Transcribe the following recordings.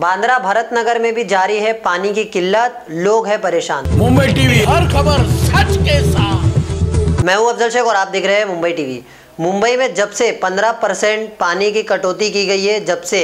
बांद्रा भरत नगर में भी जारी है पानी की किल्लत। लोग हैं परेशान। मुंबई टीवी। हर खबर सच के साथ। मैं हूँ अफजल शेख और आप देख रहे हैं मुंबई टीवी। मुंबई में जब से 15 परसेंट पानी की कटौती की गई है जब से।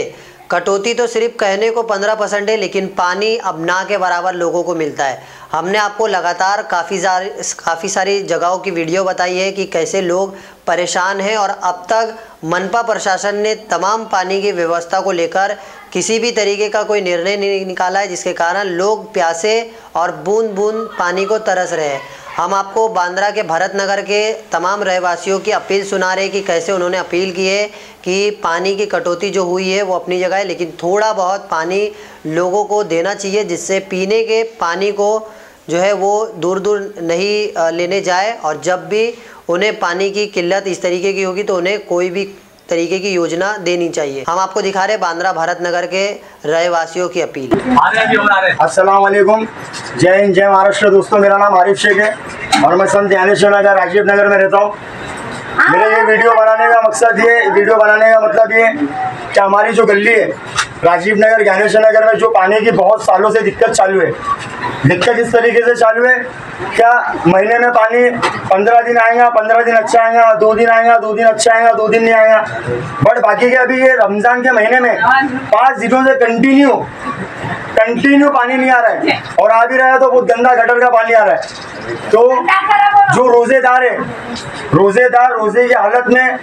कटौती तो सिर्फ़ कहने को 15 परसेंट है लेकिन पानी अब ना के बराबर लोगों को मिलता है। हमने आपको लगातार काफ़ी सारी काफ़ी सारी जगहों की वीडियो बताई है कि कैसे लोग परेशान है और अब तक मनपा प्रशासन ने तमाम पानी की व्यवस्था को लेकर किसी भी तरीके का कोई निर्णय नहीं निकाला है, जिसके कारण लोग प्यासे और बूंद बूंद पानी को तरस रहे हैं। हम आपको बांद्रा के भरत नगर के तमाम रहवासियों की अपील सुना रहे हैं कि कैसे उन्होंने अपील की है कि पानी की कटौती जो हुई है, वो अपनी जगह है, लेकिन थोड़ा बहुत पानी लोगों को देना चाहिए, जिससे पीने के पानी को जो है वो दूर दूर नहीं लेने जाए और जब भी उन्हें पानी की किल्लत इस तरीके की होगी तो उन्हें कोई भी तरीके की योजना देनी चाहिए। हम आपको दिखा रहे बांद्रा भारत नगर के रहवासियों की अपील। अस्सलाम वालेकुम जय हिंद जय महाराष्ट्र। दोस्तों मेरा नाम आरिफ शेख है और मैं संत ज्ञानेश्वर नगर राजीव नगर में रहता हूँ। मेरे ये वीडियो बनाने का मकसद ये वीडियो बनाने का मतलब ये कि हमारी जो गली है राजीव नगर ज्ञानेश्वर नगर में जो पानी की बहुत सालों से दिक्कत चालू है दिक्कत इस तरीके से चालू है। क्या महीने में पानी पंद्रह दिन आएगा, पंद्रह दिन अच्छा आएगा, दो दिन आएगा, दो दिन अच्छा आएगा, दो दिन नहीं आएगा? बट बाकी के अभी ये रमज़ान के महीने में पाँच दिनों से कंटिन्यू कंटिन्यू पानी नहीं आ रहा है। और आ भी रहा है तो बहुत गंदा गटर का पानी आ रहा है। तो जो रोजेदार है, रोजेदार, रोज़े की हालत में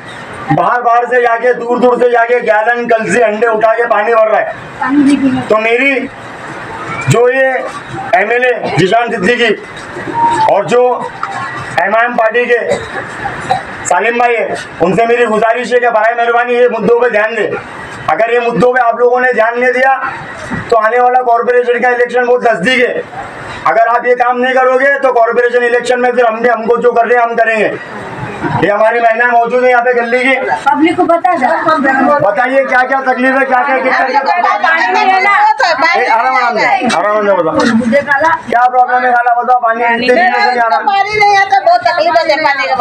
बाहर बाहर से जाके, दूर दूर से जाके गैलन कल से अंडे उठा के पानी भर रहा है। तो मेरी जो ये एम एमएलए जिशान सिद्दीकी और जो एम आई एम पार्टी के सालिम भाई है, उनसे मेरी गुजारिश है कि बरए मेहरबानी, ये मुद्दों पे ध्यान दे। अगर ये मुद्दों पे आप लोगों ने ध्यान नहीं दिया तो आने वाला कॉरपोरेशन का इलेक्शन बहुत नज़दीक है। अगर आप ये काम नहीं करोगे तो कॉरपोरेशन इलेक्शन में फिर हमने हमको जो कर रहे हैं, हम करेंगे। ये हमारी महिला मौजूद है यहाँ पे गली की। पब्लिक को बता बताइए क्या क्या तकलीफ़ है क्या क्या क्या प्रॉब्लम है खाला बताओ पानी इतने दिनों से नहीं आ रहा। पानी नहीं आता बहुत तकलीफ़ है पानी के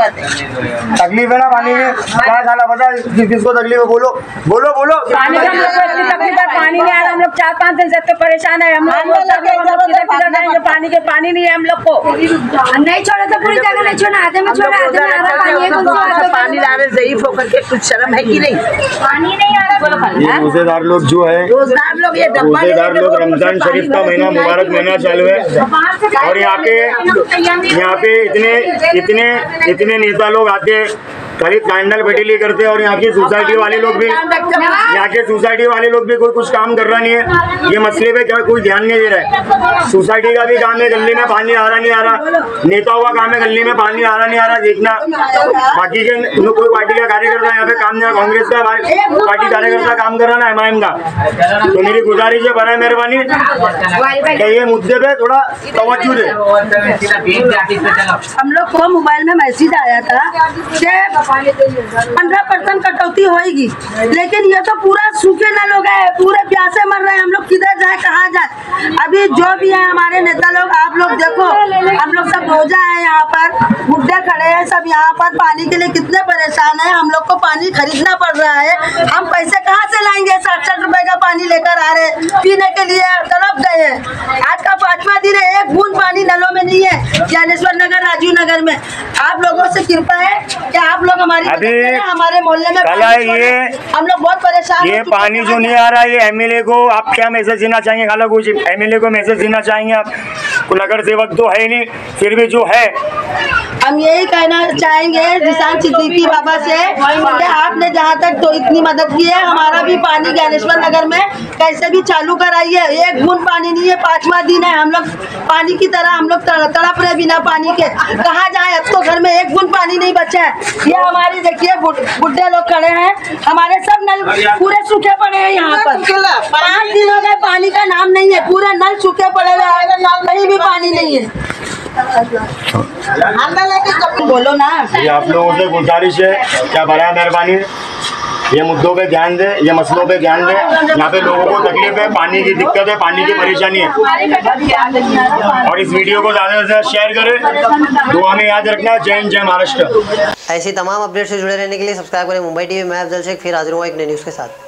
तकलीफ़ है ना पानी में? क्या खाला बता किसको तकलीफ़ है बोलो। बोलो बोलो। पानी का हम लोग तकलीफ़ है पानी नहीं आ रहा हम लोग चार पाँच दिन से इतने परेशान है। हम लोग हैं पानी के पानी नहीं है हम लोग को। नहीं छोड़ा तो पूरी जगह नहीं छोड़ा आधे में छोड़ा आधे में आ रहा पानी है कौन सी बात है? पानी ला रहे ज़यीफ होकर के कुछ शर्म है कि नहीं? पानी नहीं आ रहा ये रोजेदार लोग जो है रोज़गार लोग ये रोजेदार लोग रमज़ान शरीफ का महीना मुबारक महीना चालू है। और यहाँ पे यहाँ पे इतने इतने इतने नेता लोग आते हैं। खाली कैंडल बेटेली करते हैं और यहाँ की सोसाइटी वाले लोग भी यहाँ के सोसाइटी वाले लोग भी कोई कुछ काम कर रहा नहीं है। ये मसले पे क्या कोई ध्यान नहीं दे रहा है। सोसाइटी का भी काम है, गली में पानी आ रहा नहीं आ रहा। नेताओं का काम है, गली में पानी आ रहा नहीं आ रहा, देखना। बाकी के कोई पार्टी का कार्यकर्ता यहाँ पे काम नहीं कांग्रेस का पार्टी कार्यकर्ता काम कर रहा ना एम का। तो मेरी गुजारिश है, बड़ा मेहरबानी। ये मुद्दे पे थोड़ा तवज्जो दे। हम लोग को मोबाइल में मैसेज आया था पंद्रह परसेंट कटौती होगी लेकिन ये तो पूरा सूखे नल हो गए पूरे प्यासे मर रहे हैं। हम लोग किधर जाए, कहाँ जाए? अभी जो भी है हमारे नेता लोग, आप लोग देखो, हम लोग सब रोजा है यहाँ पर बुढ़े खड़े हैं सब यहाँ पर। पानी के लिए कितने परेशान है, हम लोग को पानी खरीदना पड़ रहा है। हम पैसे कहाँ से लाएँगे? साठ साठ रुपए का पानी लेकर आ रहे हैं, पीने के लिए तड़प गए हैं। आज का पांचवा दिन है, एक बूंद पानी नलों में नहीं है। ज्ञानेश्वर नगर राजीव नगर में। आप लोगों से कृपा है कि आप लोग हमारी अभी मदद करें, हमारे मोहल्ले में कल ये- हम लोग बहुत परेशान ये पानी जो नहीं आ रहा है ये एमएलए को आप क्या मैसेज देना चाहेंगे? खाला कुछ एमएलए को मैसेज देना चाहेंगे आप? नगर सेवक तो है नहीं फिर भी जो है। हम यही कहना चाहेंगे निशान सिद्दीकी बाबा से कि आपने जहाँ तक तो इतनी मदद की है हमारा भी पानी ज्ञानेश्वर नगर में कैसे भी चालू कराइए। एक बूंद पानी नहीं है पांचवा दिन है हम लोग पानी की तरह हम लोग तड़- तड़प रहे बिना पानी के। कहाँ जाए? अब तो घर में एक बूंद पानी नहीं बचा है। ये हमारी देखिए बुढ़े लोग खड़े हैं। हमारे सब नल पूरे सूखे पड़े हैं यहाँ पर। पाँच दिन हो गए पानी का नाम नहीं है। पूरे नल सूखे पड़े हुए कहीं भी पानी नहीं है। बोलो ना। ये आप लोगों से गुजारिश है क्या बड़ा मेहरबानी ये मुद्दों पे ध्यान दे, ये मसलों पे ध्यान दे। यहाँ पे लोगों को तकलीफ़ है, पानी की दिक्कत है, पानी की परेशानी है। और इस वीडियो को ज़्यादा से ज़्यादा शेयर करें। तो हमें याद रखना। जय हिंद, जय महाराष्ट्र। ऐसी तमाम अपडेट से जुड़े रहने के लिए सब्सक्राइब करें मुंबई टीवी मैं। अफजल शेख, फिर हाजिर हुआ एक नई न्यूज़ के साथ।